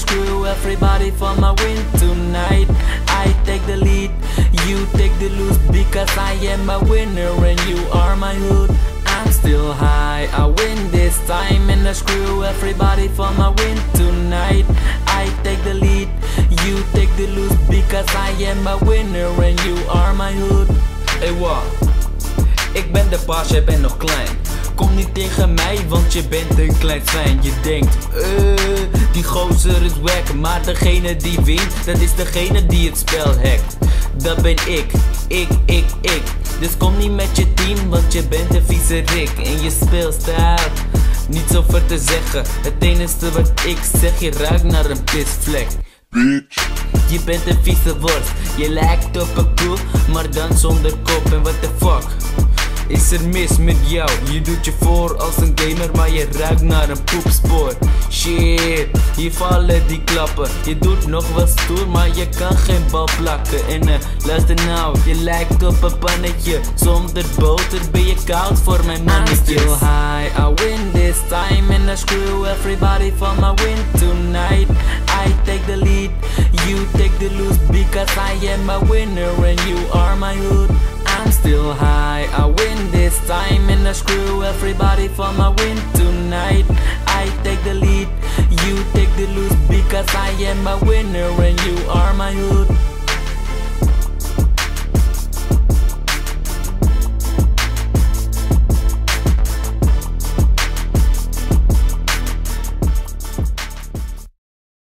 screw everybody for my win tonight. I take the lead, you take the lose because I am a winner and you are my hood. I'm still high, I win this time and I screw everybody for my win tonight. I take the lead, you take the lose because I am a winner and you are my hood. Hey wow, ik ben de baas, jij bent nog klein. Kom niet tegen mij, want je bent een klein fijn. Je denkt, eh, die gozer is wack. Maar degene die wint, dat is degene die het spel hackt. Dat ben ik, ik, ik, ik. Dus kom niet met je team, want je bent een vieze rik. En je speelstijl, niet zoveel te zeggen. Het enige wat ik zeg, je ruikt naar een pisvlek. bitch. Je bent een vieze worst, je lijkt op een koe, maar dan zonder kop en what the fuck is er mis met jou? Je doet je voor als een gamer, maar je ruikt naar een poepspoor Shit, hier vallen die klappen Je doet nog wel stoer, maar je kan geen bal plakken En uh, luister nou, je lijkt op een pannetje Zonder boter ben je koud voor mijn I'm mannetjes still high, I win this time and I screw everybody for my win tonight. I take the lead, you take the lose because I am a winner and you are my hood. I'm still high, this time and I screw everybody for my win tonight. I take the lead, you take the lose because I am a winner and you are my hood.